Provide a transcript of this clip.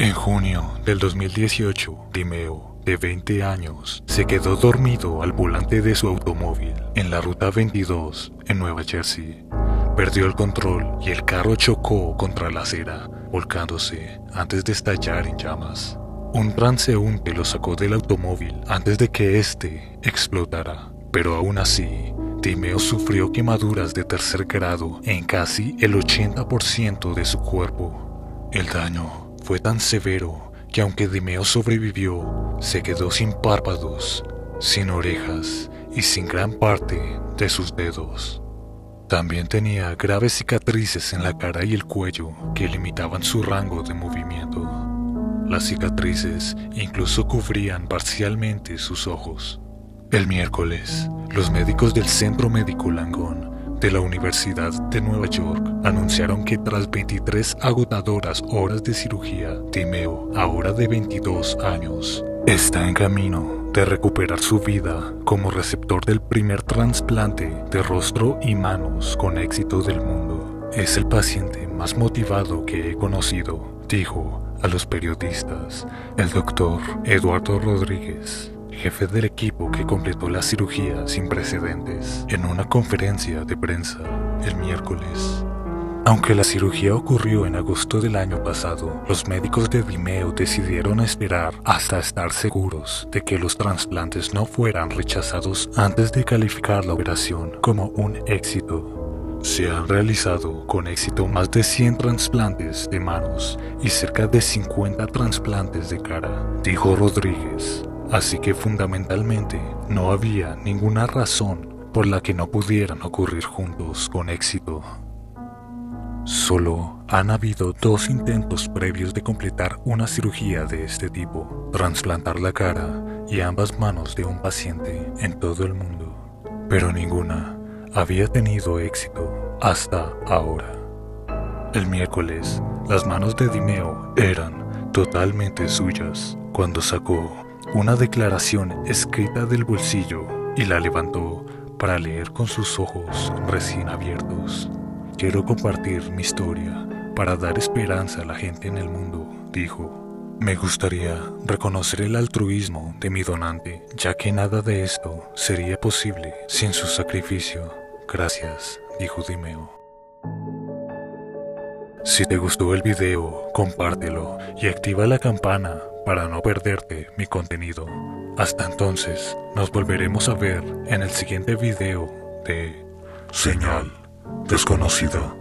En junio del 2018, Dimeo, de 20 años, se quedó dormido al volante de su automóvil en la ruta 22 en Nueva Jersey. Perdió el control y el carro chocó contra la acera, volcándose antes de estallar en llamas. Un transeúnte lo sacó del automóvil antes de que éste explotara, pero aún así, Dimeo sufrió quemaduras de tercer grado en casi el 80% de su cuerpo. El daño fue tan severo que aunque Dimeo sobrevivió, se quedó sin párpados, sin orejas y sin gran parte de sus dedos. También tenía graves cicatrices en la cara y el cuello que limitaban su rango de movimiento. Las cicatrices incluso cubrían parcialmente sus ojos. El miércoles, los médicos del Centro Médico Langón de la Universidad de Nueva York anunciaron que tras 23 agotadoras horas de cirugía, Timeo, ahora de 22 años, está en camino de recuperar su vida como receptor del primer trasplante de rostro y manos con éxito del mundo. Es el paciente más motivado que he conocido, dijo a los periodistas el doctor Eduardo Rodríguez jefe del equipo que completó la cirugía sin precedentes, en una conferencia de prensa el miércoles. Aunque la cirugía ocurrió en agosto del año pasado, los médicos de Vimeo decidieron esperar hasta estar seguros de que los trasplantes no fueran rechazados antes de calificar la operación como un éxito. Se han realizado con éxito más de 100 trasplantes de manos y cerca de 50 trasplantes de cara, dijo Rodríguez, Así que fundamentalmente no había ninguna razón por la que no pudieran ocurrir juntos con éxito. Solo han habido dos intentos previos de completar una cirugía de este tipo, trasplantar la cara y ambas manos de un paciente en todo el mundo, pero ninguna había tenido éxito hasta ahora. El miércoles, las manos de Dimeo eran totalmente suyas cuando sacó una declaración escrita del bolsillo y la levantó para leer con sus ojos recién abiertos. Quiero compartir mi historia para dar esperanza a la gente en el mundo, dijo. Me gustaría reconocer el altruismo de mi donante, ya que nada de esto sería posible sin su sacrificio. Gracias, dijo Dimeo. Si te gustó el video, compártelo y activa la campana para no perderte mi contenido. Hasta entonces, nos volveremos a ver en el siguiente video de Señal Desconocida.